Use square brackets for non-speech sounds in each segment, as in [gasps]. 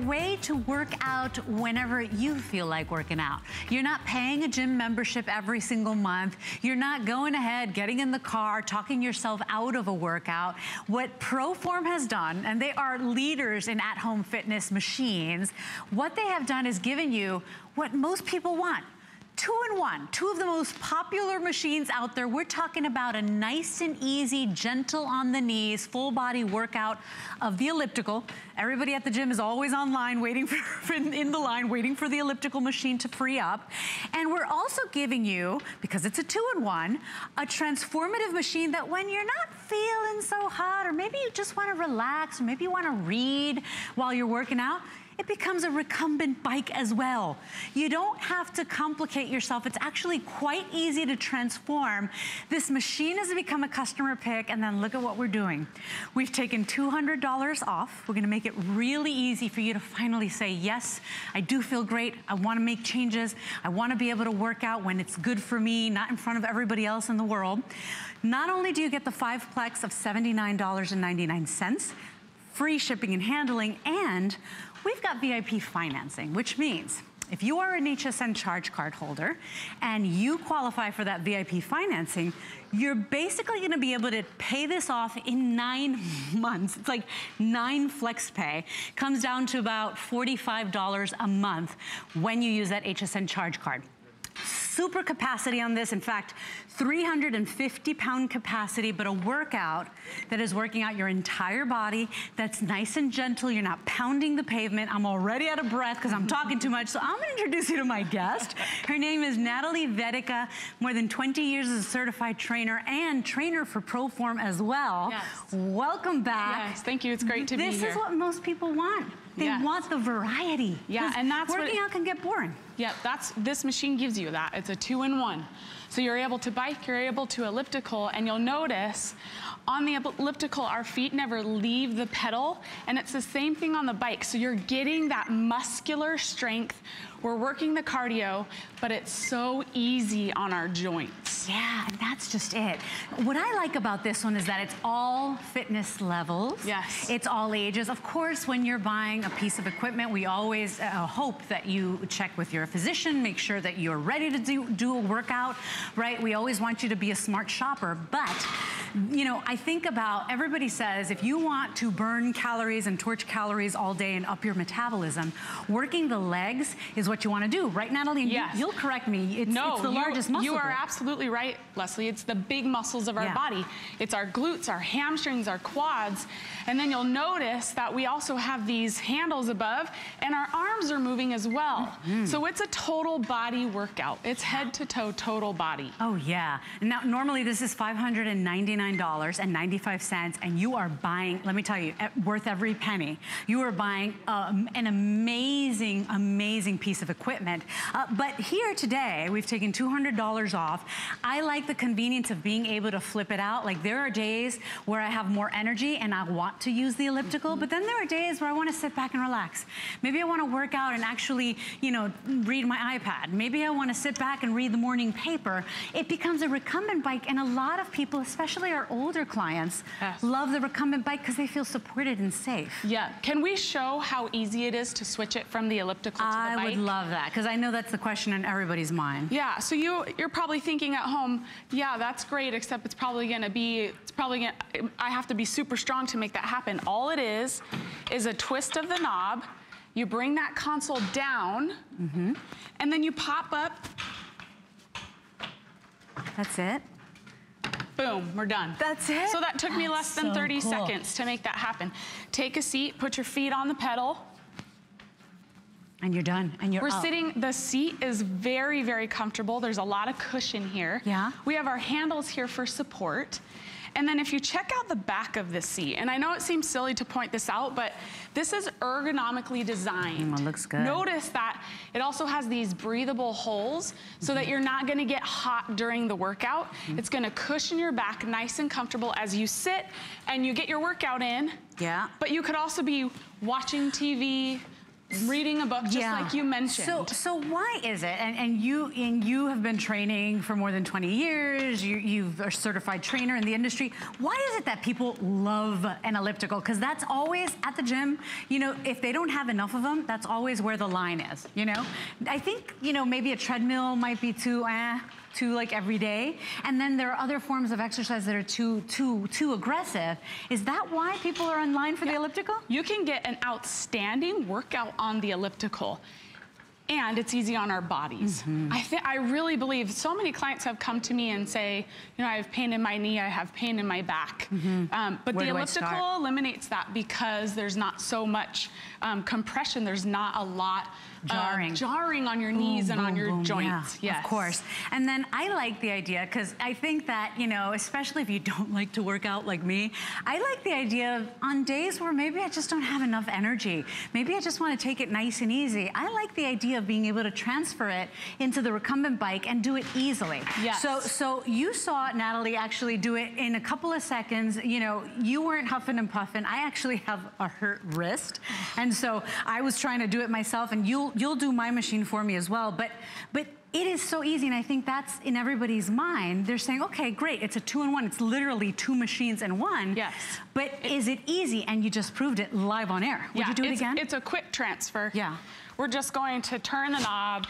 way to work out whenever you feel like working out. You're not paying a gym membership every single month. You're not going ahead, getting in the car, talking yourself out of a workout. What Proform has done, and they are leaders in at-home fitness machines, what they have done is given you what most people want two in one, two of the most popular machines out there. We're talking about a nice and easy, gentle on the knees, full body workout of the elliptical. Everybody at the gym is always online waiting [laughs] for, in the line, waiting for the elliptical machine to free up. And we're also giving you, because it's a two in one, a transformative machine that when you're not feeling so hot, or maybe you just wanna relax, or maybe you wanna read while you're working out, it becomes a recumbent bike as well. You don't have to complicate yourself. It's actually quite easy to transform. This machine has become a customer pick, and then look at what we're doing. We've taken $200 off. We're gonna make it really easy for you to finally say, yes, I do feel great. I wanna make changes. I wanna be able to work out when it's good for me, not in front of everybody else in the world. Not only do you get the five flex of $79.99, free shipping and handling, and we've got VIP financing, which means if you are an HSN charge card holder and you qualify for that VIP financing, you're basically gonna be able to pay this off in nine [laughs] months. It's like nine flex pay. Comes down to about $45 a month when you use that HSN charge card super capacity on this. In fact, 350 pound capacity, but a workout that is working out your entire body, that's nice and gentle. You're not pounding the pavement. I'm already out of breath because I'm talking too much. So I'm gonna introduce you to my guest. Her name is Natalie Vedica, more than 20 years as a certified trainer and trainer for Proform as well. Yes. Welcome back. Yes, thank you. It's great to this be here. This is what most people want. They yes. want the variety. Yeah, and that's working what, out can get boring. Yeah, that's this machine gives you that. It's a two-in-one. So you're able to bike, you're able to elliptical, and you'll notice on the elliptical, our feet never leave the pedal, and it's the same thing on the bike. So you're getting that muscular strength. We're working the cardio, but it's so easy on our joints. Yeah, and that's just it. What I like about this one is that it's all fitness levels. Yes. It's all ages. Of course, when you're buying a piece of equipment, we always uh, hope that you check with your physician, make sure that you're ready to do, do a workout, right? We always want you to be a smart shopper, but you know, I think about, everybody says, if you want to burn calories and torch calories all day and up your metabolism, working the legs is what you wanna do, right, Natalie? Yes. You, will correct me, it's, no, it's the you, largest muscle You are group. absolutely right, Leslie. It's the big muscles of our yeah. body. It's our glutes, our hamstrings, our quads. And then you'll notice that we also have these handles above and our arms are moving as well. Mm -hmm. So it's a total body workout. It's head to toe total body. Oh yeah. Now normally this is $599.95 and you are buying, let me tell you, worth every penny. You are buying um, an amazing, amazing piece of equipment. Uh, but here today, we've taken $200 off. I like the convenience of being able to flip it out. Like there are days where I have more energy and I want to use the elliptical, but then there are days where I want to sit back and relax. Maybe I want to work out and actually, you know, read my iPad. Maybe I want to sit back and read the morning paper. It becomes a recumbent bike, and a lot of people, especially our older clients, yes. love the recumbent bike because they feel supported and safe. Yeah. Can we show how easy it is to switch it from the elliptical to the bike? I would love that, because I know that's the question in everybody's mind. Yeah, so you, you're probably thinking at home, yeah, that's great, except it's probably gonna be, it's probably gonna, I have to be super strong to make that that happen. All it is, is a twist of the knob. You bring that console down, mm -hmm. and then you pop up. That's it. Boom, we're done. That's it? So that took That's me less than so 30 cool. seconds to make that happen. Take a seat, put your feet on the pedal. And you're done, and you're We're up. sitting, the seat is very, very comfortable. There's a lot of cushion here. Yeah. We have our handles here for support. And then if you check out the back of the seat, and I know it seems silly to point this out, but this is ergonomically designed. Mm, it looks good. Notice that it also has these breathable holes so mm -hmm. that mm-hmm. you're not gonna get hot during the workout. Mm -hmm. It's gonna cushion your back nice and comfortable as you sit and you get your workout in. Yeah. But you could also be watching TV, reading a book, just yeah. like you mentioned. So, so why is it? And, and you and you have been training for more than 20 years. You, you've a certified trainer in the industry. Why is it that people love an elliptical? Because that's always at the gym. You know, if they don't have enough of them, that's always where the line is. You know, I think you know maybe a treadmill might be too eh too like every day. And then there are other forms of exercise that are too, too, too aggressive. Is that why people are in line for yeah. the elliptical? You can get an outstanding workout on the elliptical and it's easy on our bodies. Mm -hmm. I think I really believe so many clients have come to me and say, you know, I have pain in my knee, I have pain in my back. Mm -hmm. um, but Where the elliptical eliminates that because there's not so much um, compression, there's not a lot jarring. Uh, jarring on your knees boom, and boom, on your boom. joints. Yeah, yes. Of course. And then I like the idea because I think that, you know, especially if you don't like to work out like me, I like the idea of on days where maybe I just don't have enough energy, maybe I just want to take it nice and easy. I like the idea of being able to transfer it into the recumbent bike and do it easily. Yes. So, so you saw Natalie actually do it in a couple of seconds. You know, you weren't huffing and puffing. I actually have a hurt wrist. And so I was trying to do it myself and you'll, you'll do my machine for me as well. But, but it is so easy, and I think that's in everybody's mind. They're saying, okay, great, it's a two-in-one. It's literally two machines in one. Yes. But it, is it easy? And you just proved it live on air. Would yeah, you do it it's, again? It's a quick transfer. Yeah. We're just going to turn the knob,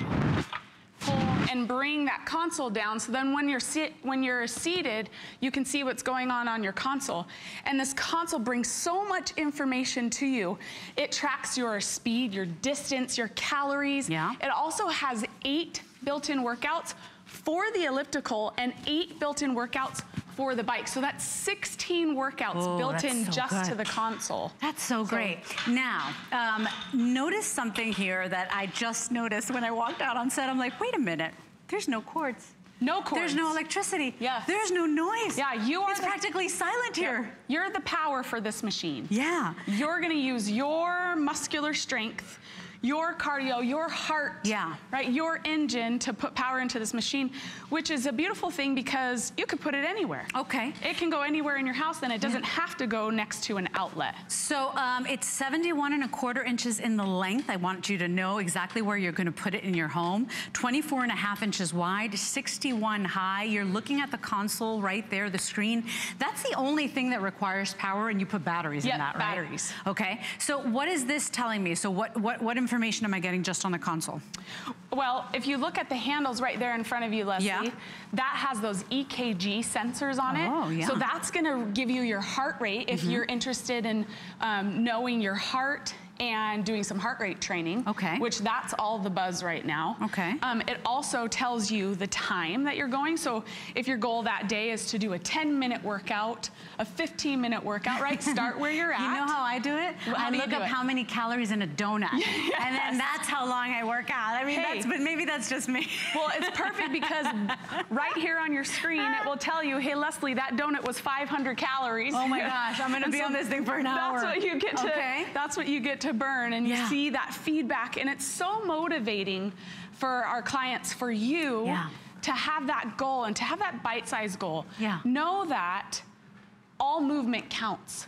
pull, and bring that console down. So then when you're, sit, when you're seated, you can see what's going on on your console. And this console brings so much information to you. It tracks your speed, your distance, your calories. Yeah. It also has eight built-in workouts for the elliptical and eight built-in workouts for the bike. So that's 16 workouts oh, built in so just good. to the console. That's so, so great. Now, um, notice something here that I just noticed when I walked out on set. I'm like, wait a minute, there's no cords. No cords. There's no electricity. Yeah. There's no noise. Yeah, you are It's the, practically silent here. You're the power for this machine. Yeah. You're gonna use your muscular strength your cardio, your heart, yeah. right, your engine to put power into this machine, which is a beautiful thing because you could put it anywhere. Okay. It can go anywhere in your house and it doesn't yeah. have to go next to an outlet. So um, it's 71 and a quarter inches in the length. I want you to know exactly where you're gonna put it in your home. 24 and a half inches wide, 61 high. You're looking at the console right there, the screen. That's the only thing that requires power and you put batteries yep, in that, right? batteries. Okay, so what is this telling me? So what, what, what information information am I getting just on the console? Well, if you look at the handles right there in front of you, Leslie, yeah. that has those EKG sensors on oh, it. Yeah. So that's gonna give you your heart rate if mm -hmm. you're interested in um, knowing your heart and doing some heart rate training. Okay. Which that's all the buzz right now. Okay. Um, it also tells you the time that you're going. So if your goal that day is to do a 10 minute workout, a 15 minute workout, right? [laughs] Start where you're at. You know how I do it? I do look up it? how many calories in a donut. [laughs] yes. And then that's how long I work out. I mean, hey. that's, but maybe that's just me. well, it's perfect because [laughs] right here on your screen, it will tell you, hey, Leslie, that donut was 500 calories. Oh my gosh, I'm gonna be so on this thing for an hour. That's what you get to, okay. that's what you get to burn and you see that feedback and it's so motivating for our clients, for you, yeah. to have that goal and to have that bite-sized goal. Yeah. Know that all movement counts.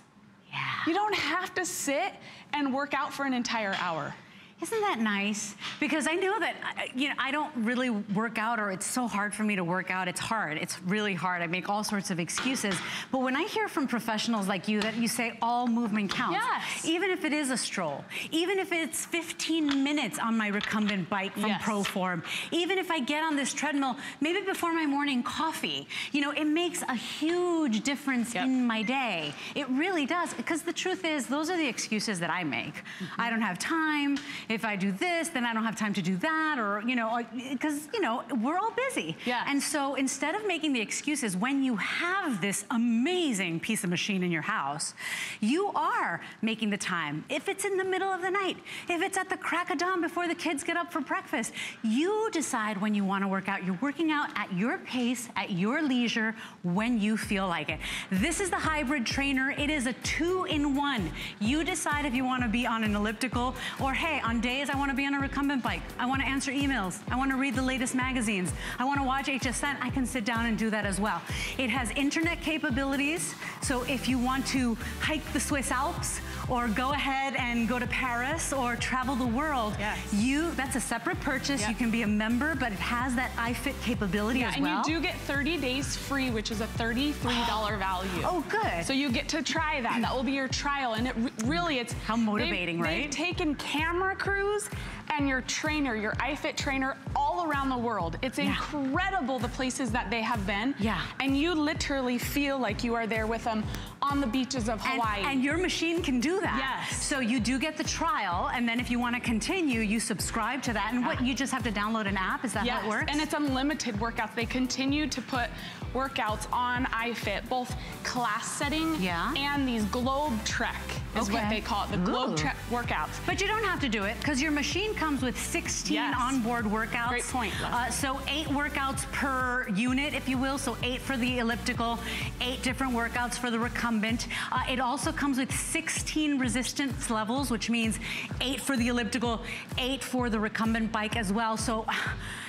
Yeah. You don't have to sit and work out for an entire hour. Isn't that nice? Because I know that, you know, I don't really work out or it's so hard for me to work out. It's hard. It's really hard. I make all sorts of excuses. But when I hear from professionals like you that you say all movement counts, yes. even if it is a stroll, even if it's 15 minutes on my recumbent bike from yes. Proform, even if I get on this treadmill, maybe before my morning coffee, you know, it makes a huge difference yep. in my day. It really does. Because the truth is, those are the excuses that I make. Mm -hmm. I don't have time if I do this, then I don't have time to do that, or, you know, because, you know, we're all busy. Yeah. And so instead of making the excuses, when you have this amazing piece of machine in your house, you are making the time. If it's in the middle of the night, if it's at the crack of dawn before the kids get up for breakfast, you decide when you want to work out. You're working out at your pace, at your leisure, when you feel like it. This is the hybrid trainer. It is a two-in-one. You decide if you want to be on an elliptical or, hey, on days I want to be on a recumbent bike. I want to answer emails. I want to read the latest magazines. I want to watch HSN. I can sit down and do that as well. It has internet capabilities. So if you want to hike the Swiss Alps or go ahead and go to Paris or travel the world, yes. you that's a separate purchase. Yep. You can be a member, but it has that iFit capability yeah, as well. and you do get 30 days free, which is a $33 [gasps] value. Oh, good. So you get to try that. That will be your trial, and it really, it's how motivating, they've, right? They've taken camera crews and your trainer, your iFit trainer, all around the world. It's yeah. incredible the places that they have been. Yeah. And you literally feel like you are there with them on the beaches of Hawaii. And, and your machine can do that. Yes. So you do get the trial, and then if you want to continue, you subscribe to that. And what, you just have to download an app? Is that yes. how it works? and it's unlimited workouts. They continue to put workouts on iFit, both class setting yeah. and these Globe Trek is okay. what they call it, the Ooh. Globe Trek workouts. But you don't have to do it because your machine comes with 16 yes. onboard workouts. Great point. Uh, so eight workouts per unit, if you will. So eight for the elliptical, eight different workouts for the recumbent. Uh, it also comes with 16 resistance levels, which means eight for the elliptical, eight for the recumbent bike as well. So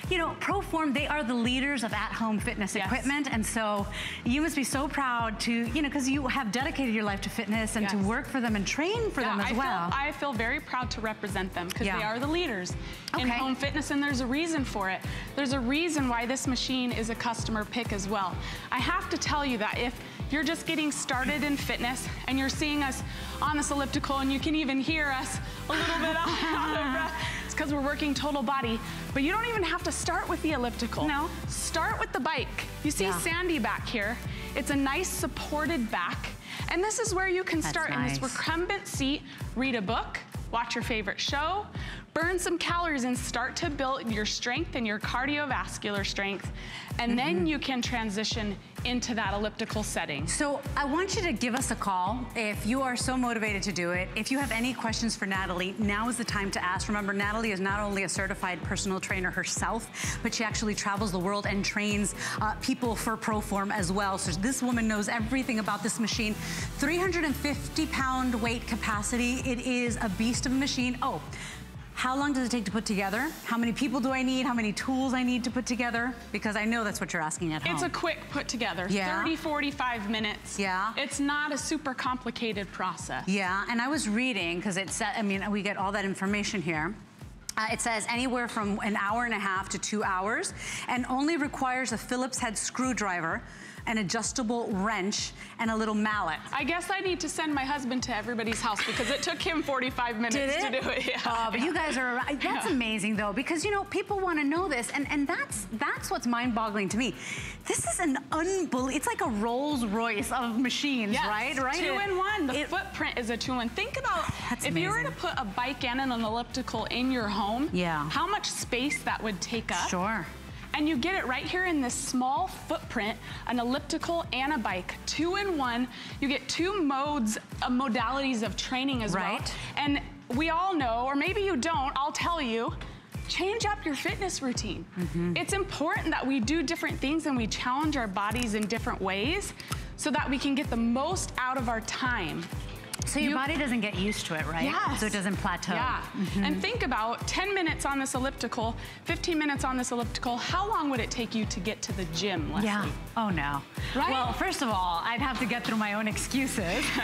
you know, Proform, they are the leaders of at-home fitness yes. equipment. And so you must be so proud to, you know, because you have dedicated your life to fitness and yes. to work for them and train for yeah, them as I well. Feel, I feel very proud to represent them because yeah. they are the leaders okay. in home fitness and there's a reason for it. There's a reason why this machine is a customer pick as well. I have to tell you that if you're just getting started in fitness and you're seeing us on this elliptical and you can even hear us a little bit out of breath, [laughs] because we're working total body. But you don't even have to start with the elliptical. No. Start with the bike. You see yeah. Sandy back here. It's a nice supported back. And this is where you can That's start nice. in this recumbent seat, read a book, watch your favorite show, burn some calories and start to build your strength and your cardiovascular strength. And mm -hmm. then mm-hmm. you can transition into that elliptical setting. So I want you to give us a call if you are so motivated to do it. If you have any questions for Natalie, now is the time to ask. Remember, Natalie is not only a certified personal trainer herself, but she actually travels the world and trains uh, people for Proform as well. So this woman knows everything about this machine. 350 pound weight capacity. It is a beast of a machine. Oh, how long does it take to put together? How many people do I need? How many tools I need to put together? Because I know that's what you're asking at home. It's a quick put together, yeah. 30, 45 minutes. Yeah. It's not a super complicated process. Yeah, and I was reading, because it said, I mean, we get all that information here. Uh, it says anywhere from an hour and a half to two hours and only requires a Phillips head screwdriver an adjustable wrench, and a little mallet. I guess I need to send my husband to everybody's house because it took him 45 minutes to do it. [laughs] Yeah. Oh, but you guys are, that's yeah. amazing though, because you know, people want to know this, and, and that's, that's what's mind-boggling to me. This is an unbelievable, it's like a Rolls Royce of machines, yes. right? Right. Two in one. The it, footprint is a two in. Think about if amazing. you were to put a bike and an elliptical in your home, yeah. how much space that would take up. Sure. And you get it right here in this small footprint, an elliptical and a bike, two in one. You get two modes, uh, modalities of training as right. well. And we all know, or maybe you don't, I'll tell you, change up your fitness routine. Mm -hmm. It's important that we do different things and we challenge our bodies in different ways so that we can get the most out of our time. So your you, body doesn't get used to it, right? Yeah. So it doesn't plateau. Yeah. Mm -hmm. And think about 10 minutes on this elliptical, 15 minutes on this elliptical. How long would it take you to get to the gym, Leslie? Yeah. Oh, no. Right? Well, first of all, I'd have to get through my own excuses. [laughs]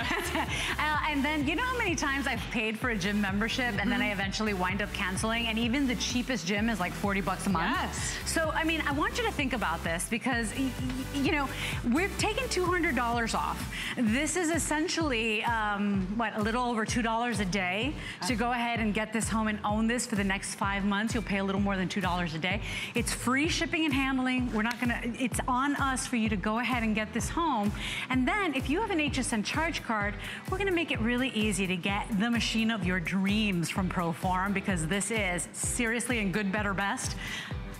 uh, and then, you know how many times I've paid for a gym membership mm -hmm. and then I mm-hmm. eventually wind up canceling? And even the cheapest gym is like 40 bucks a month. Yes. So, I mean, I want you to think about this because, you know, we're taking $200 off. This is essentially, um, Um, what, a little over $2 a day to go ahead and get this home and own this for the next five months. You'll pay a little more than $2 a day. It's free shipping and handling. We're not gonna, it's on us for you to go ahead and get this home. And then if you have an HSN charge card, we're gonna make it really easy to get the machine of your dreams from Proform because this is seriously and good, better, best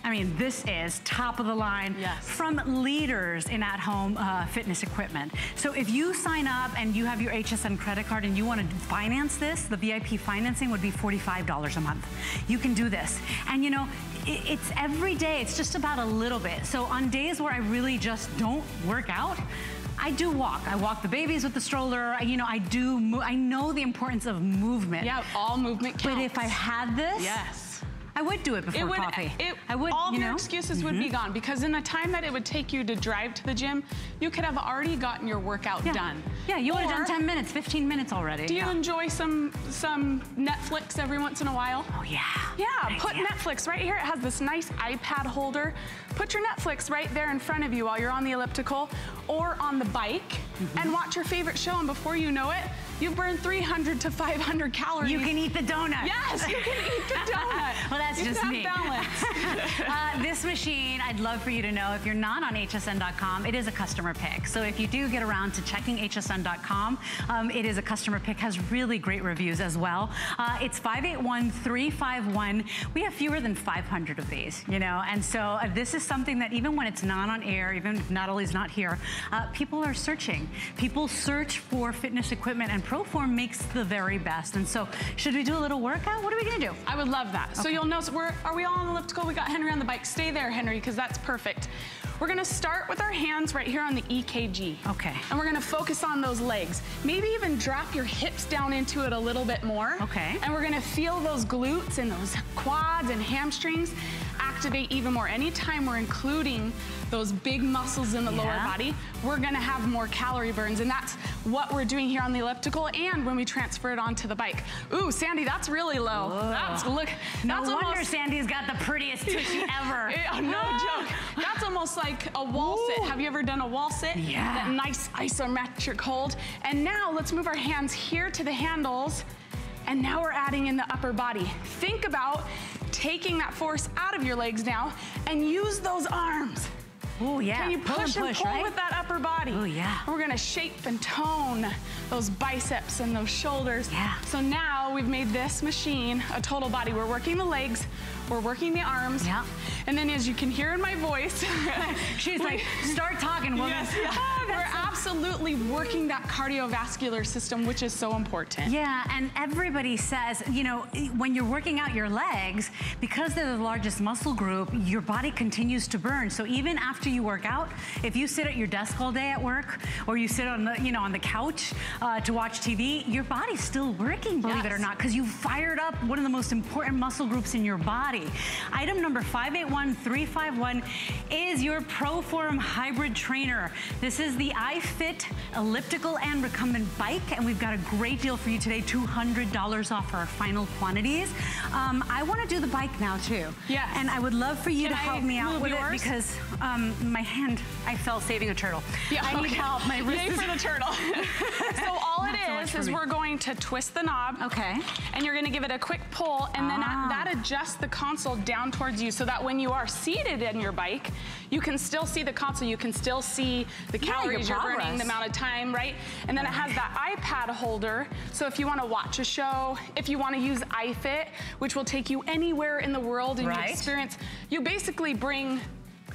I mean, this is top of the line yes. from leaders in at-home uh, fitness equipment. So if you sign up and you have your HSN credit card and you want to finance this, the VIP financing would be $45 a month. You can do this. And you know, it's every day, it's just about a little bit. So on days where I really just don't work out, I do walk. I walk the babies with the stroller. You know, I do, I know the importance of movement. Yeah, all movement counts. But if I had this, yes I would do it before it would, coffee. It, I would, all you your know? excuses would Mm-hmm. be gone because in the time that it would take you to drive to the gym, you could have already gotten your workout yeah. done. Yeah, you would have done 10 minutes, 15 minutes already. Do you yeah. enjoy some some Netflix every once in a while? Oh, yeah. Yeah, Good put. Netflix right here. It has this nice iPad holder. Put your Netflix right there in front of you while you're on the elliptical or on the bike Mm-hmm. and watch your favorite show. And before you know it, you've burned 300 to 500 calories. You can eat the donut. Yes, you can eat the [laughs] donut. well, that's you just me. balance. [laughs] uh, this machine, I'd love for you to know, if you're not on hsn.com, it is a customer pick. So if you do get around to checking hsn.com, um, it is a customer pick, has really great reviews as well. Uh, it's 581351. We have fewer than 500 of these, you know, and so uh, this is something that even when it's not on air, even if Natalie's not here, uh, people are searching. People search for fitness equipment and Proform makes the very best. And so should we do a little workout? What are we gonna do? I would love that. So you'll notice, we're, are we all on the elliptical? We got Henry on the bike. Stay there, Henry, because that's perfect. We're gonna start with our hands right here on the EKG. Okay. And we're gonna focus on those legs. Maybe even drop your hips down into it a little bit more. Okay. And we're gonna feel those glutes and those quads and hamstrings activate even more. Anytime we're including those big muscles in the lower body, we're gonna have more calorie burns. And that's what we're doing here on the elliptical and when we transfer it onto the bike. Ooh, Sandy, that's really low. That's, look, No that's wonder almost, Sandy's got the prettiest tushy [laughs] ever. Yeah, no [gasps] joke. That's almost like a wall sit. Have you ever done a wall sit? Yeah. That nice isometric hold. And now let's move our hands here to the handles. And now we're adding in the upper body. Think about taking that force out of your legs now and use those arms. Oh yeah. Can you Pull push and, pull right? with that upper body? Oh, yeah. We're gonna shape and tone those biceps and those shoulders. Yeah. So now we've made this machine a total body. We're working the legs, we're working the arms. Yeah. And then as you can hear in my voice, [laughs] She's like, start talking, woman. Yes, yeah. [laughs] We're absolutely working that cardiovascular system, which is so important. Yeah, and everybody says, you know, when you're working out your legs, because they're the largest muscle group, your body continues to burn. So even after you work out, if you sit at your desk all day at work, or you sit on the, you know, on the couch uh, to watch TV, your body's still working, believe it or not, because you fired up one of the most important muscle groups in your body. Item number 581351 is your Proform Hybrid Trainer. This is the iFit elliptical and recumbent bike, and we've got a great deal for you today, $200 off our final quantities. Um, I want to do the bike now too. Yeah. And I would love for you Can to I help me out with yours? it because um, my hand, I fell saving a turtle. Yeah, I need help. My wrist Yay is for the turtle. [laughs] so [laughs] all it is is for is me. we're going to twist the knob. Okay. And you're gonna give it a quick pull, and then Ah. that adjusts the console down towards you so that when you are seated in your bike, you can still see the console, you can still see the Yeah, your calories you're burning, the amount of time, right? And then it has that iPad holder, so if you wanna watch a show, if you wanna use iFit, which will take you anywhere in the world and Right. you experience, you basically bring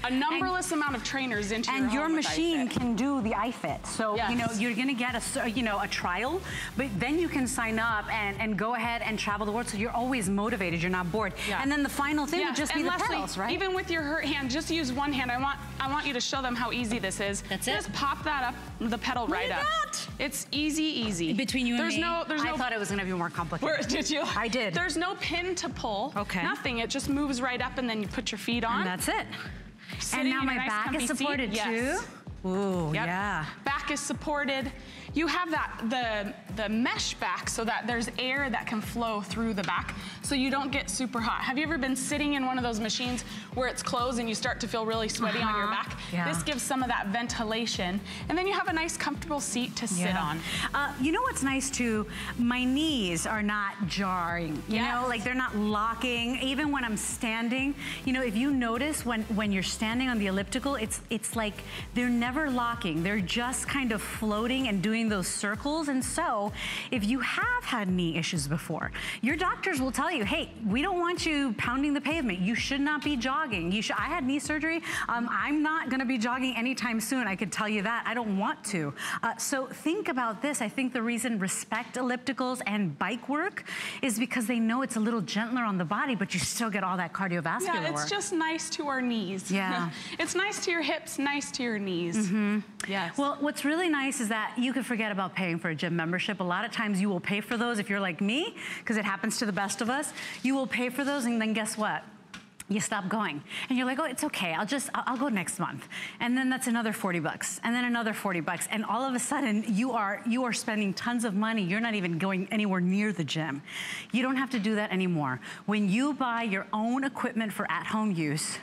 a numberless amount of trainers into your And your home machine iFit. can do the iFit. So, you know, you're gonna get a, s- you know, a trial, but then you can sign up and, and go ahead and travel the world so you're always motivated, you're not bored. Yeah. And then the final thing would just be and the Leslie, pedals, right? Even with your hurt hand, just use one hand. I want I want you to show them how easy this is. That's it. Just pop that up, the pedal right at up. that. It's easy, easy. Between you there's and me, no, there's I thought it was gonna be more complicated. Where, did you? I did. There's no pin to pull. Okay. Nothing. It just moves right up, and then you put your feet on. and that's it. Sitting and now my nice back is seat. supported Yes. too. Ooh, Yep. yeah. Back is supported. You have that the the mesh back so that there's air that can flow through the back so you don't get super hot. Have you ever been sitting in one of those machines where it's closed and you start to feel really sweaty on your Uh-huh. back? Yeah. This gives some of that ventilation. And then you have a nice comfortable seat to sit Yeah. on. Uh, you know what's nice too? My knees are not jarring. You Yes. know, like they're not locking. Even when I'm standing, you know, if you notice when when you're standing on the elliptical, it's it's like they're never locking. They're just kind of floating and doing those circles. And so, if you have had knee issues before, your doctors will tell you, hey, we don't want you pounding the pavement. You should not be jogging. You should. I had knee surgery. Um, I'm not going to be jogging anytime soon. I could tell you that. I don't want to. Uh, so think about this. I think the reason respect ellipticals and bike work is because they know it's a little gentler on the body, but you still get all that cardiovascular Yeah, it's work. just nice to our knees. Yeah. [laughs] it's nice to your hips, nice to your knees. Hmm. Yes. Well, what's really nice is that you could forget about paying for a gym membership. A lot of times you will pay for those if you're like me, because it happens to the best of us. You will pay for those and then guess what? you stop going. And you're like, oh, it's okay. I'll just, I'll, I'll, go next month. And then that's another 40 bucks and then another 40 bucks. And all of a sudden you are, you are spending tons of money. You're not even going anywhere near the gym. You don't have to do that anymore. When you buy your own equipment for at-home use,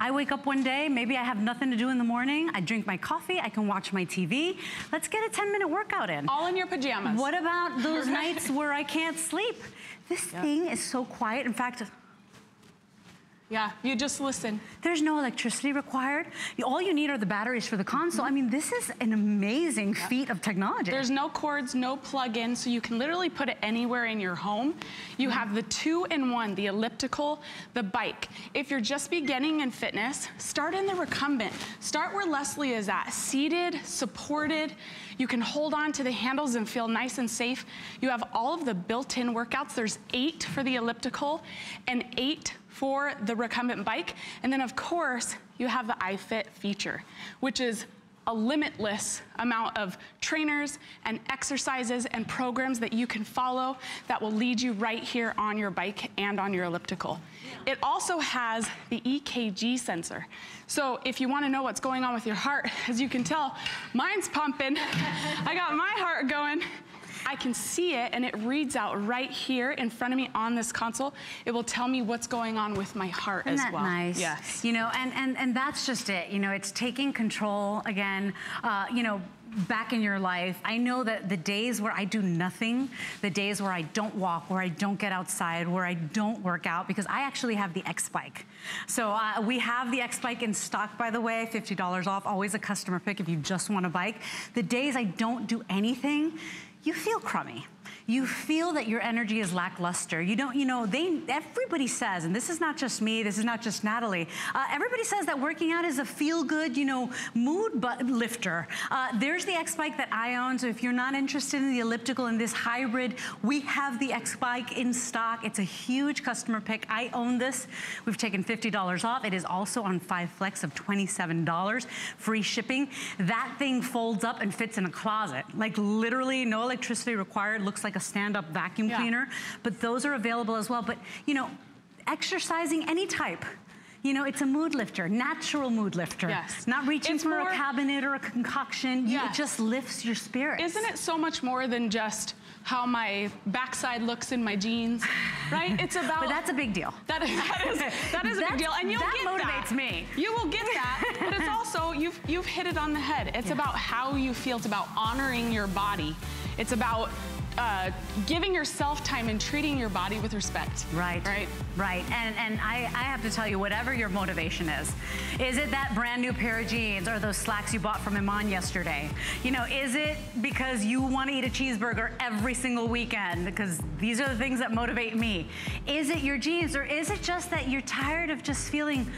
I wake up one day, maybe I have nothing to do in the morning. I drink my coffee, I can watch my TV. Let's get a 10 minute workout in. All in your pajamas. What about those [laughs] nights where I can't sleep? This yep. thing is so quiet. In fact, yeah, you just listen. There's no electricity required. All you need are the batteries for the console. Mm -hmm. I mean, this is an amazing yep. feat of technology. There's no cords, no plug-in, so you can literally put it anywhere in your home. You have the two-in-one, the elliptical, the bike. If you're just beginning in fitness, start in the recumbent. Start where Leslie is at, seated, supported. You can hold on to the handles and feel nice and safe. You have all of the built-in workouts. There's eight for the elliptical and eight for the recumbent bike. And then of course, you have the iFit feature, which is a limitless amount of trainers and exercises and programs that you can follow that will lead you right here on your bike and on your elliptical. It also has the EKG sensor. So if you wanna know what's going on with your heart, [laughs] as you can tell, mine's pumping. [laughs] I got my heart going. I can see it and it reads out right here in front of me on this console. It will tell me what's going on with my heart Isn't as that well. nice? Yes. You know, and, and, and that's just it. You know, it's taking control again, uh, you know, back in your life, I know that the days where I do nothing, the days where I don't walk, where I don't get outside, where I don't work out, because I actually have the X-Bike. So uh, we have the X-Bike in stock, by the way, $50 off, always a customer pick if you just want a bike. The days I don't do anything, you feel crummy you feel that your energy is lackluster. You don't, you know, they, everybody says, and this is not just me, this is not just Natalie, uh, everybody says that working out is a feel-good, you know, mood lifter. Uh, there's the X-Bike that I own, so if you're not interested in the elliptical and this hybrid, we have the X-Bike in stock. It's a huge customer pick. I own this. We've taken $50 off. It is also on 5 Flex of $27, free shipping. That thing folds up and fits in a closet. Like literally no electricity required, looks like a stand-up vacuum yeah. cleaner, but those are available as well. But, you know, exercising any type, you know, it's a mood lifter, natural mood lifter. Yes. Not reaching it's for more, a cabinet or a concoction. Yes. It just lifts your spirits. Isn't it so much more than just how my backside looks in my jeans, right? It's [laughs] about- But that's a big deal. That is, that is, that is a big deal, and you'll that get that. motivates me. You will get that, but it's [laughs] also, you've, you've hit it on the head. It's yeah. about how you feel. It's about honoring your body. It's about uh, giving yourself time and treating your body with respect. Right. Right. Right. And and I, I have to tell you, whatever your motivation is, is it that brand new pair of jeans or those slacks you bought from Iman yesterday? You know, is it because you want to eat a cheeseburger every single weekend? Because these are the things that motivate me. Is it your jeans or is it just that you're tired of just feeling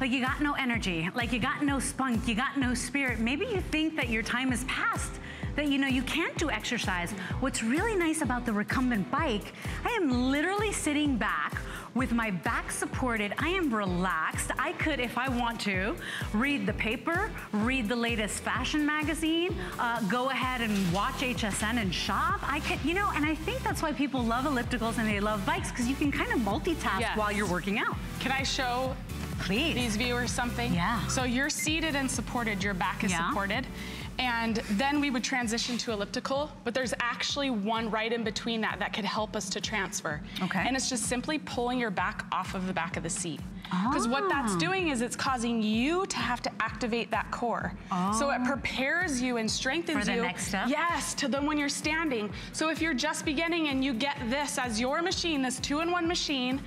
like you got no energy, like you got no spunk, you got no spirit. Maybe you think that your time is past that, you know, you can't do exercise. What's really nice about the recumbent bike, I am literally sitting back with my back supported. I am relaxed. I could, if I want to, read the paper, read the latest fashion magazine, uh, go ahead and watch HSN and shop. I could, you know, and I think that's why people love ellipticals and they love bikes because you can kind of multitask yes. while you're working out. Can I show Please. these viewers something? Yeah. So you're seated and supported, your back is yeah. supported. And then we would transition to elliptical, but there's actually one right in between that that could help us to transfer. Okay. And it's just simply pulling your back off of the back of the seat. Because what that's ah. doing is it's causing you to have to activate that core. Oh. So it oh. prepares you and strengthens For the you. next step? Yes, to then when you're standing. So if you're just beginning and you get this as your machine, this two-in-one machine,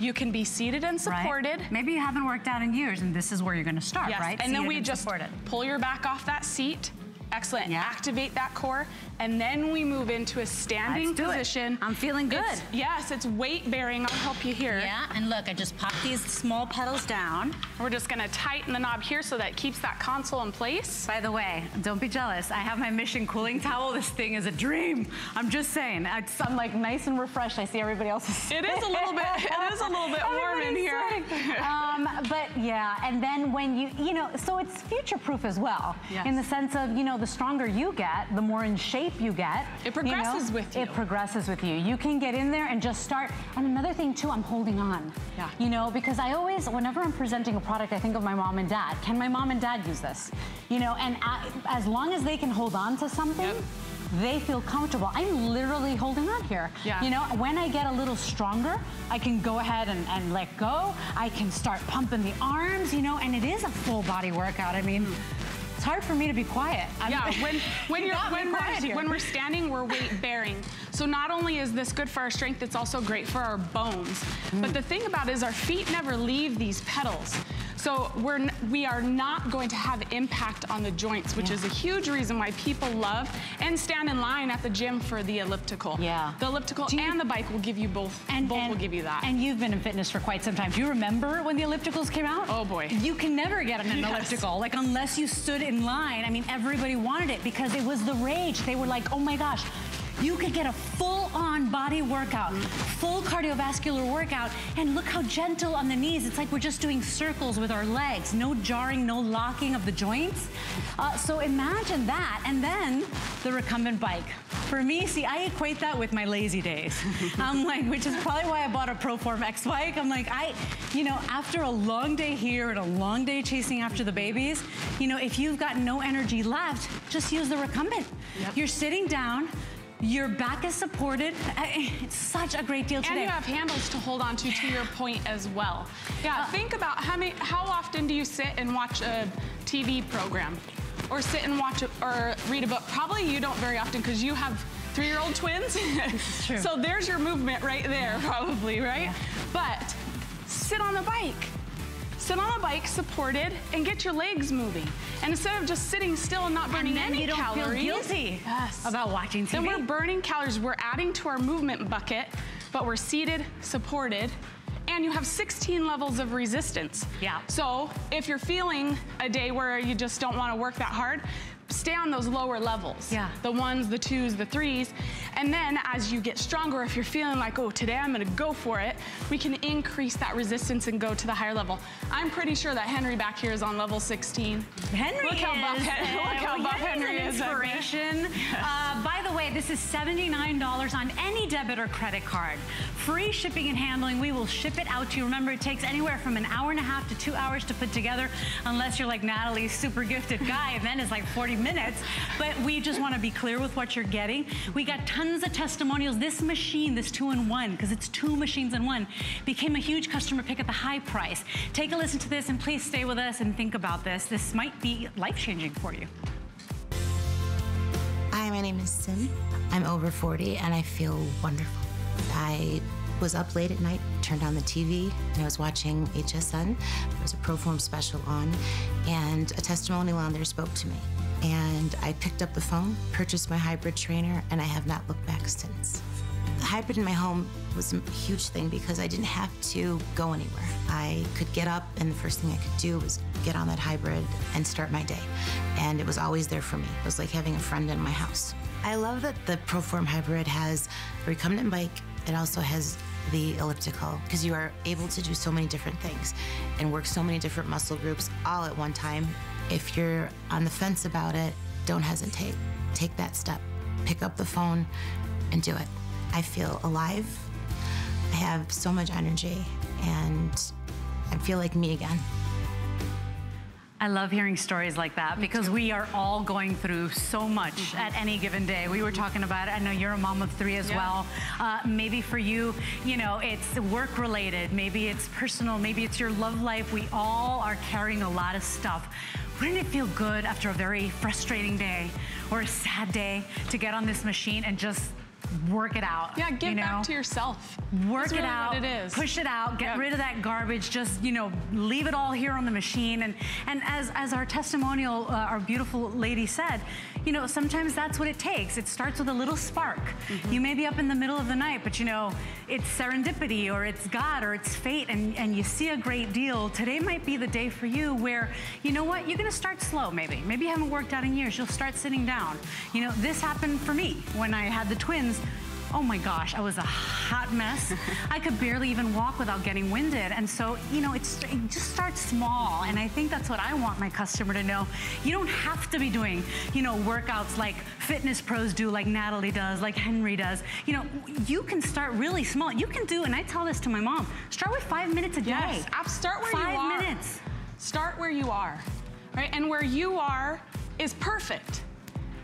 you can be seated and supported. Right. Maybe you haven't worked out in years and this is where you're gonna start, yes. right? And seated then we just supported. pull your back off that seat. Excellent. Yeah. Activate that core and then we move into a standing position. It. I'm feeling good. It's, yes, it's weight bearing. I'll help you here. Yeah, and look, I just pop these small pedals down. We're just gonna tighten the knob here so that keeps that console in place. By the way, don't be jealous. I have my Mission cooling towel. This thing is a dream. I'm just saying. I'm like nice and refreshed. I see everybody else is It is a little bit, it is a little bit warm in here. um, but yeah, and then when you, you know, so it's future proof as well. Yes. In the sense of, you know, the stronger you get, the more in shape you get. It progresses you know, with you. It progresses with you. You can get in there and just start. And another thing too, I'm holding on. Yeah. You know, because I always, whenever I'm presenting a product, I think of my mom and dad. Can my mom and dad use this? You know, and I, as long as they can hold on to something, yep they feel comfortable. I'm literally holding on here. Yeah. You know, when I get a little stronger, I can go ahead and, and let go. I can start pumping the arms, you know, and it is a full body workout. I mean, mm. It's hard for me to be quiet. I'm, yeah, when, [laughs] when, you are when, we're, when we're standing, we're weight bearing. So not only is this good for our strength, it's also great for our bones. Mm. But the thing about it is our feet never leave these pedals. So we're, we are not going to have impact on the joints, which yeah. is a huge reason why people love and stand in line at the gym for the elliptical. Yeah. The elliptical you, and the bike will give you both. And both and, will give you that. And you've been in fitness for quite some time. Do you remember when the ellipticals came out? Oh boy. You can never get an [laughs] yes. elliptical, like unless you stood in line. I mean, everybody wanted it because it was the rage. They were like, oh my gosh, you could get a full-on body workout, full cardiovascular workout, and look how gentle on the knees. It's like we're just doing circles with our legs. No jarring, no locking of the joints. Uh, so imagine that. And then the recumbent bike. For me, see, I equate that with my lazy days. [laughs] I'm like, which is probably why I bought a Proform X bike. I'm like, I, you know, after a long day here and a long day chasing after the babies, you know, if you've got no energy left, just use the recumbent. Yep. You're sitting down, your back is supported. It's such a great deal today. And you have handles to hold on to, to your point as well. Yeah, uh, think about how many, how often do you sit and watch a TV program? Or sit and watch a, or read a book? Probably you don't very often because you have three-year-old twins. [laughs] True. so there's your movement right there, probably, right? Yeah. But sit on a bike Sit on a bike supported and get your legs moving. And instead of just sitting still and not burning and any you don't calories. Feel guilty yes. about watching TV. Then we're burning calories. We're adding to our movement bucket, but we're seated, supported, and you have 16 levels of resistance. Yeah. So if you're feeling a day where you just don't want to work that hard, stay on those lower levels. Yeah. The ones, the twos, the threes. And then as you get stronger, if you're feeling like, oh, today I'm gonna go for it, we can increase that resistance and go to the higher level. I'm pretty sure that Henry back here is on level 16. Henry look how buff, look how well, buff Henry is. Inspiration. [laughs] Uh, by the way, this is $79 on any debit or credit card. Free shipping and handling. We will ship it out to you. Remember, it takes anywhere from an hour and a half to two hours to put together, unless you're like Natalie's super gifted guy, then it's like 40 minutes, but we just wanna be clear with what you're getting. We got tons of testimonials. This machine, this two-in-one, because it's two machines in one, became a huge customer pick at the high price. Take a listen to this and please stay with us and think about this. This might be life-changing for you. Hi, my name is Sim. I'm over 40 and I feel wonderful. I was up late at night, turned on the TV, and I was watching HSN. There was a Proform special on, and a testimonial on there spoke to me. And I picked up the phone, purchased my hybrid trainer, and I have not looked back since. The hybrid in my home was a huge thing because I didn't have to go anywhere. I could get up, and the first thing I could do was get on that hybrid and start my day. And it was always there for me. It was like having a friend in my house. I love that the Proform Hybrid has a recumbent bike. It also has the elliptical because you are able to do so many different things and work so many different muscle groups all at one time if you're on the fence about it, don't hesitate. Take that step. Pick up the phone and do it. I feel alive. I have so much energy and I feel like me again. I love hearing stories like that because we are all going through so much mm -hmm. at any given day. We were talking about it. I know you're a mom of three as yeah. well. Uh, maybe for you, you know, it's work related. Maybe it's personal. Maybe it's your love life. We all are carrying a lot of stuff. Wouldn't it feel good after a very frustrating day or a sad day to get on this machine and just work it out. Yeah, give you know? back to yourself. Work That's it really out. it is. Push it out. Get rid of that garbage. Just you know, leave it all here on the machine. And and as as our testimonial, uh, our beautiful lady said, you know, sometimes that's what it takes. It starts with a little spark. Mm -hmm. You may be up in the middle of the night, but you know, it's serendipity or it's God or it's fate, and and you see a great deal. Today might be the day for you where you know what, you're gonna start slow. Maybe maybe you haven't worked out in years. You'll start sitting down. You know, this happened for me when I had the twins oh my gosh, I was a hot mess. [laughs] I could barely even walk without getting winded. And so, you know, it's, it just starts small. And I think that's what I want my customer to know. You don't have to be doing, you know, workouts like fitness pros do, like Natalie does, like Henry does. You know, you can start really small. You can do, and I tell this to my mom, start with five minutes a day. Yes, start where five you are. Five minutes. Start where you are, right? And where you are is perfect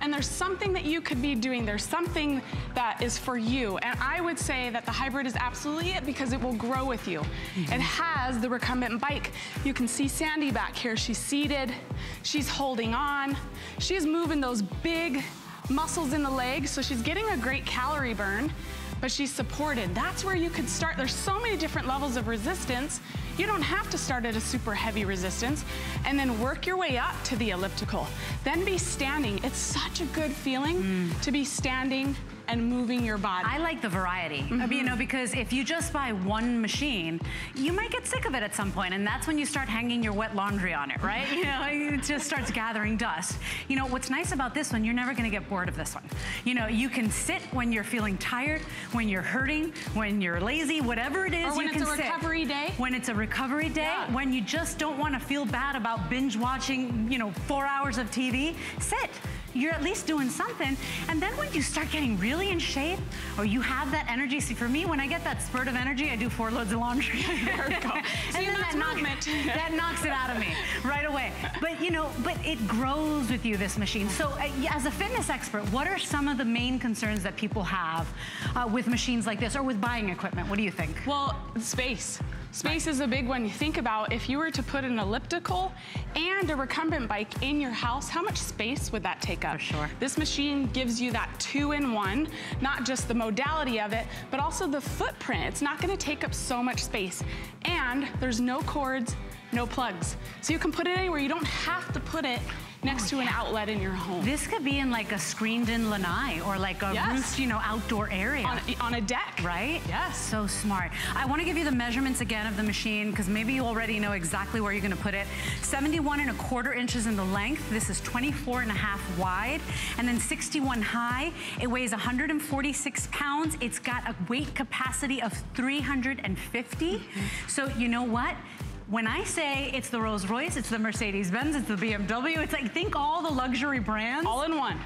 and there's something that you could be doing. There's something that is for you. And I would say that the hybrid is absolutely it because it will grow with you. Mm -hmm. It has the recumbent bike. You can see Sandy back here. She's seated, she's holding on, she's moving those big muscles in the legs, so she's getting a great calorie burn but she's supported. That's where you could start. There's so many different levels of resistance. You don't have to start at a super heavy resistance and then work your way up to the elliptical. Then be standing. It's such a good feeling mm. to be standing and moving your body. I like the variety, mm -hmm. you know, because if you just buy one machine, you might get sick of it at some point, and that's when you start hanging your wet laundry on it, right? [laughs] you know, it just starts gathering dust. You know, what's nice about this one, you're never gonna get bored of this one. You know, you can sit when you're feeling tired, when you're hurting, when you're lazy, whatever it is, or when you it's can a recovery sit. day. When it's a recovery day, yeah. when you just don't wanna feel bad about binge watching, you know, four hours of TV, sit you're at least doing something. And then when you start getting really in shape or you have that energy, see for me, when I get that spurt of energy, I do four loads of laundry. [laughs] there we go. [laughs] and then that, knock, [laughs] that knocks it out of me right away. But you know, but it grows with you, this machine. So uh, as a fitness expert, what are some of the main concerns that people have uh, with machines like this or with buying equipment? What do you think? Well, space. Space is a big one. You think about if you were to put an elliptical and a recumbent bike in your house, how much space would that take up? For sure. This machine gives you that two-in-one, not just the modality of it, but also the footprint. It's not gonna take up so much space. And there's no cords, no plugs. So you can put it anywhere. You don't have to put it next to an outlet in your home. This could be in like a screened-in lanai or like a yes. roof, you know, outdoor area. On a, on a deck. Right? Yes. So smart. I want to give you the measurements again of the machine because maybe you already know exactly where you're going to put it. 71 and a quarter inches in the length. This is 24 and a half wide and then 61 high. It weighs 146 pounds. It's got a weight capacity of 350. Mm -hmm. So you know what? When I say it's the Rolls Royce, it's the Mercedes-Benz, it's the BMW, it's like, think all the luxury brands. All in one.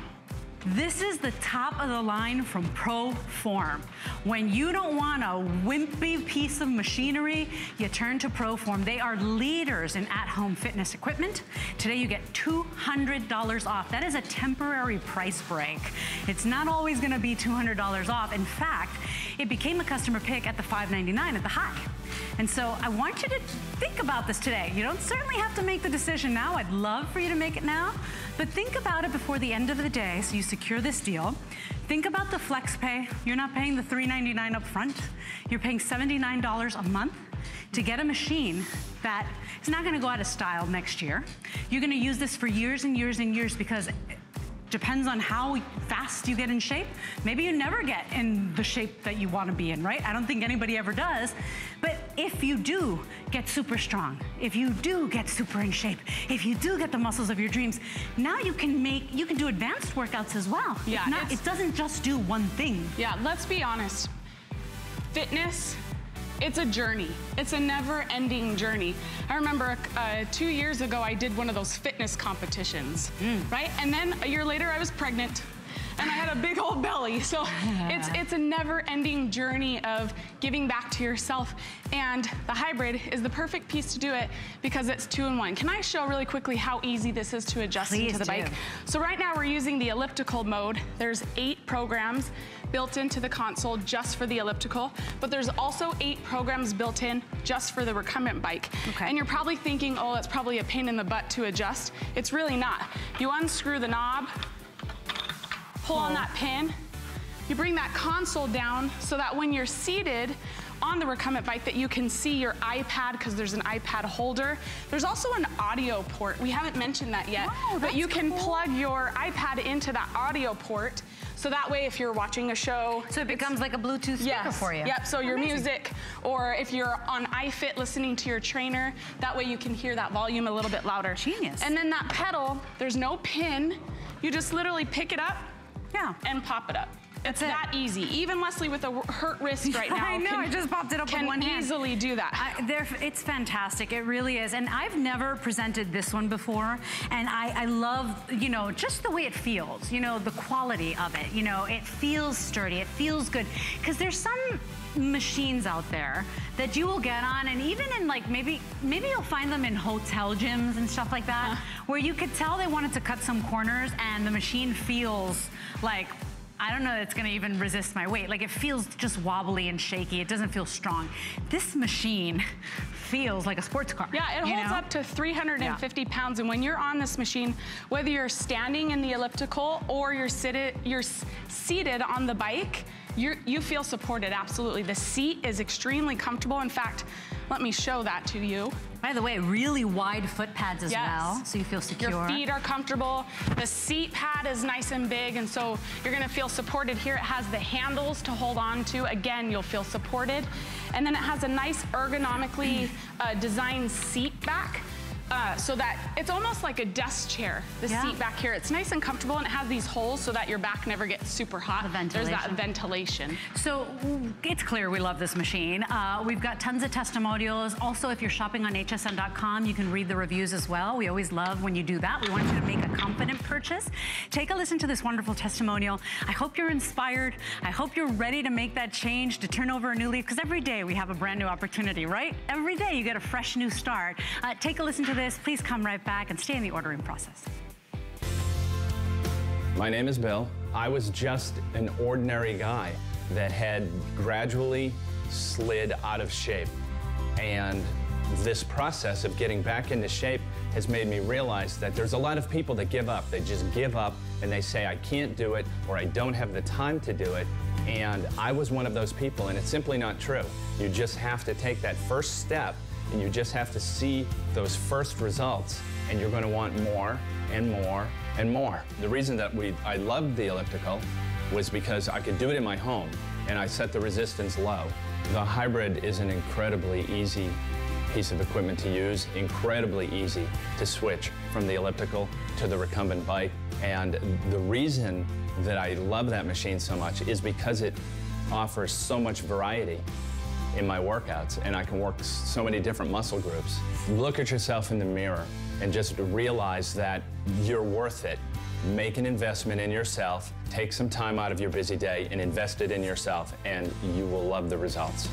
This is the top of the line from ProForm. When you don't want a wimpy piece of machinery, you turn to ProForm. They are leaders in at-home fitness equipment. Today you get $200 off. That is a temporary price break. It's not always gonna be $200 off. In fact, it became a customer pick at the 599 at the high. And so I want you to think about this today. You don't certainly have to make the decision now. I'd love for you to make it now. But think about it before the end of the day so you secure this deal. Think about the flex pay. You're not paying the 399 up front. You're paying $79 a month to get a machine that is not gonna go out of style next year. You're gonna use this for years and years and years because it depends on how fast you get in shape. Maybe you never get in the shape that you want to be in, right? I don't think anybody ever does. If you do get super strong, if you do get super in shape, if you do get the muscles of your dreams, now you can make, you can do advanced workouts as well. Yeah. Not, it doesn't just do one thing. Yeah, let's be honest. Fitness it's a journey. It's a never ending journey. I remember uh, two years ago, I did one of those fitness competitions, mm. right? And then a year later, I was pregnant and I had a big old belly. So [laughs] it's, it's a never ending journey of giving back to yourself. And the hybrid is the perfect piece to do it because it's two in one. Can I show really quickly how easy this is to adjust Please into the do. bike? So right now we're using the elliptical mode. There's eight programs built into the console just for the elliptical, but there's also eight programs built in just for the recumbent bike. Okay. And you're probably thinking, oh, that's probably a pain in the butt to adjust. It's really not. You unscrew the knob, pull on that pin, you bring that console down so that when you're seated on the recumbent bike that you can see your iPad because there's an iPad holder. There's also an audio port. We haven't mentioned that yet, oh, but you can cool. plug your iPad into that audio port so that way if you're watching a show. So it becomes like a Bluetooth speaker yes, for you. Yep, so Amazing. your music, or if you're on iFit listening to your trainer, that way you can hear that volume a little bit louder. Genius. And then that pedal, there's no pin. You just literally pick it up yeah. and pop it up. It's that easy. Even Leslie with a hurt wrist [laughs] right now. I know, can, I just popped it up with one hand. easily do that. I, it's fantastic, it really is. And I've never presented this one before. And I, I love, you know, just the way it feels, you know, the quality of it. You know, it feels sturdy, it feels good. Because there's some machines out there that you will get on and even in like maybe maybe you'll find them in hotel gyms and stuff like that uh. where you could tell they wanted to cut some corners and the machine feels like I don't know it's gonna even resist my weight. Like it feels just wobbly and shaky. It doesn't feel strong. This machine feels like a sports car. Yeah, it holds know? up to 350 yeah. pounds. And when you're on this machine, whether you're standing in the elliptical or you're, seated, you're seated on the bike, you you feel supported, absolutely. The seat is extremely comfortable. In fact, let me show that to you. By the way, really wide foot pads as yes. well, so you feel secure. Your feet are comfortable. The seat pad is nice and big, and so you're gonna feel supported here. It has the handles to hold on to. Again, you'll feel supported. And then it has a nice ergonomically uh, designed seat back uh, so that it's almost like a desk chair, the yeah. seat back here. It's nice and comfortable and it has these holes so that your back never gets super hot. The There's that ventilation. So it's clear we love this machine. Uh, we've got tons of testimonials. Also, if you're shopping on hsn.com, you can read the reviews as well. We always love when you do that. We want you to make a confident purchase. Take a listen to this wonderful testimonial. I hope you're inspired. I hope you're ready to make that change, to turn over a new leaf, because every day we have a brand new opportunity, right? Every day you get a fresh new start. Uh, take a listen to this, please come right back and stay in the ordering process. My name is Bill. I was just an ordinary guy that had gradually slid out of shape. And this process of getting back into shape has made me realize that there's a lot of people that give up. They just give up and they say, I can't do it or I don't have the time to do it. And I was one of those people, and it's simply not true. You just have to take that first step and you just have to see those first results and you're going to want more and more and more. The reason that we I loved the elliptical was because I could do it in my home and I set the resistance low. The hybrid is an incredibly easy piece of equipment to use, incredibly easy to switch from the elliptical to the recumbent bike. And the reason that I love that machine so much is because it offers so much variety in my workouts and I can work so many different muscle groups. Look at yourself in the mirror and just realize that you're worth it. Make an investment in yourself, take some time out of your busy day and invest it in yourself and you will love the results.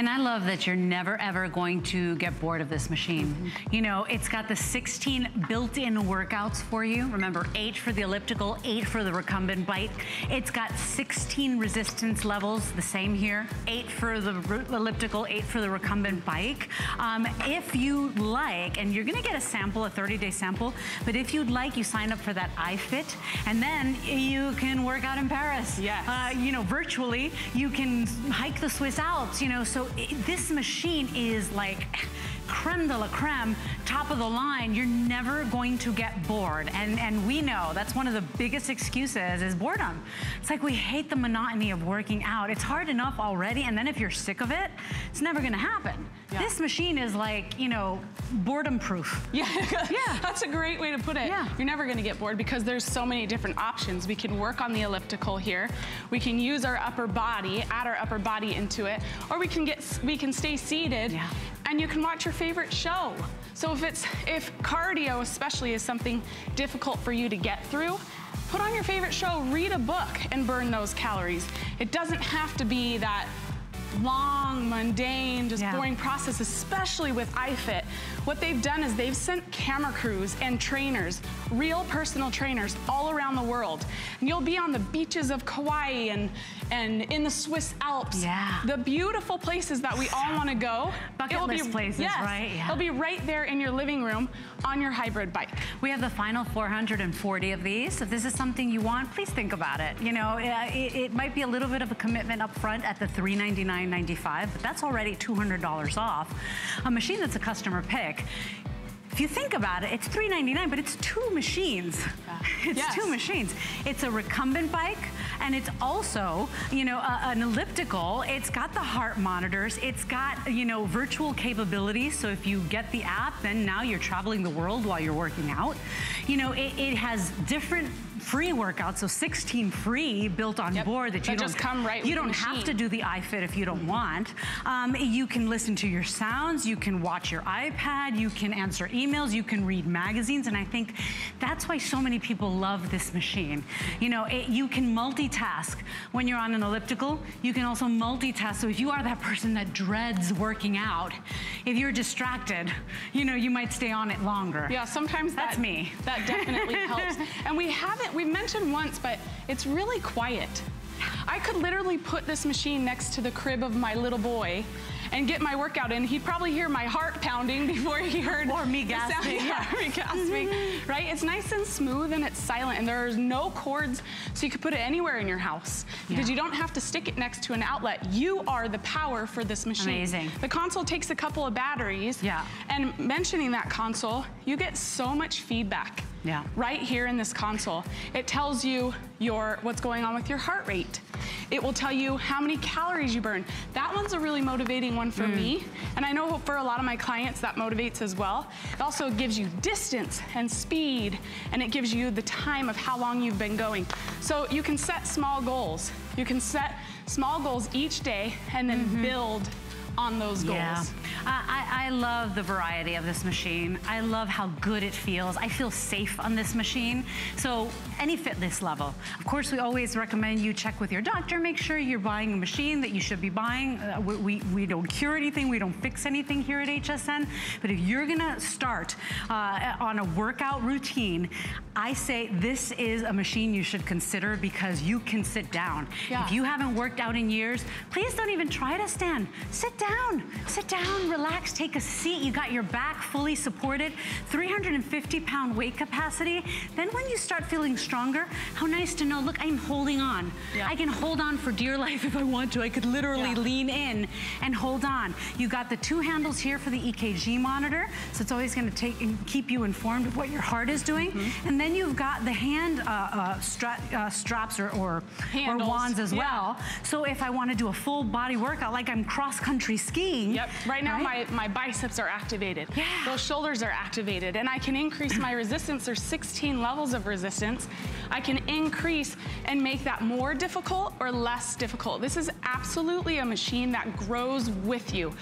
And I love that you're never ever going to get bored of this machine. Mm -hmm. You know, it's got the 16 built-in workouts for you. Remember, eight for the elliptical, eight for the recumbent bike. It's got 16 resistance levels, the same here. Eight for the elliptical, eight for the recumbent bike. Um, if you like, and you're gonna get a sample, a 30-day sample, but if you'd like, you sign up for that iFit, and then you can work out in Paris. Yes. Uh, you know, virtually, you can hike the Swiss Alps, you know, so this machine is like creme de la creme, top of the line, you're never going to get bored. And, and we know that's one of the biggest excuses is boredom. It's like we hate the monotony of working out. It's hard enough already, and then if you're sick of it, it's never gonna happen. Yeah. This machine is like, you know, boredom proof. [laughs] Yeah, yeah. that's a great way to put it. Yeah. You're never gonna get bored because there's so many different options. We can work on the elliptical here. We can use our upper body, add our upper body into it, or we can get, we can stay seated yeah and you can watch your favorite show. So if it's, if cardio especially is something difficult for you to get through, put on your favorite show, read a book and burn those calories. It doesn't have to be that long, mundane, just yeah. boring process, especially with iFit. What they've done is they've sent camera crews and trainers, real personal trainers all around the world. And you'll be on the beaches of Kauai and, and in the Swiss Alps. Yeah. The beautiful places that we all want to go. Bucket list be, places, yes, right? Yeah. It'll be right there in your living room on your hybrid bike. We have the final 440 of these. If this is something you want, please think about it. You know, it, it might be a little bit of a commitment up front at the $399.95, but that's already $200 off. A machine that's a customer pick if you think about it, it's $3.99, but it's two machines. Yeah. It's yes. two machines. It's a recumbent bike, and it's also, you know, a, an elliptical. It's got the heart monitors. It's got, you know, virtual capabilities. So if you get the app, then now you're traveling the world while you're working out. You know, it, it has different free workouts, so 16 free built on Yep. board that you That don't just come right You don't have to do the iFit if you don't want. Um, you can listen to your sounds, you can watch your iPad, you can answer emails, you can read magazines, and I think that's why so many people love this machine. You know, it, you can multitask when you're on an elliptical. You can also multitask. So if you are that person that dreads working out, if you're distracted, you know, you might stay on it longer. Yeah, sometimes That's that, me. That definitely [laughs] helps. And we haven't, we've mentioned once, but it's really quiet. I could literally put this machine next to the crib of my little boy and get my workout in. He'd probably hear my heart pounding [laughs] before he heard Or me gasping, [laughs] Yeah, me gasping, [laughs] right? It's nice and smooth and it's silent and there's no cords, so you could put it anywhere in your house because Yeah. you don't have to stick it next to an outlet. You are the power for this machine. Amazing. The console takes a couple of batteries. Yeah. And mentioning that console, you get so much feedback. Yeah. Right here in this console. It tells you your what's going on with your heart rate. It will tell you how many calories you burn. That one's a really motivating one for me. Mm. And I know for a lot of my clients that motivates as well. It also gives you distance and speed, and it gives you the time of how long you've been going. So you can set small goals. You can set small goals each day and then mm-hmm. build on those goals. Yeah. I, I love the variety of this machine. I love how good it feels. I feel safe on this machine. So any fitness level. Of course, we always recommend you check with your doctor, make sure you're buying a machine that you should be buying. Uh, we, we, we don't cure anything, we don't fix anything here at HSN. But if you're gonna start uh, on a workout routine, I say this is a machine you should consider because you can sit down. Yeah. If you haven't worked out in years, please don't even try to stand. Sit down, sit down, relax, take a seat. You got your back fully supported, 350 pound weight capacity. Then when you start feeling stronger, how nice to know, look, I'm holding on. Yeah. I can hold on for dear [laughs] life if I want to. I could literally Yeah. lean in and hold on. You got the two handles here for the EKG monitor, so it's always gonna take and keep you informed of what your heart is doing. Mm-hmm. And then you've got the hand uh, uh, stra uh, straps or, or, or wands as yeah. well. So if I wanna do a full body workout, like I'm cross-country skiing. Yep. Right now, right? my, my biceps are activated. Yeah. Those shoulders are activated, and I can increase my resistance. There's 16 levels of resistance. I can increase and make that more difficult or less difficult. This is absolutely a machine that grows with you.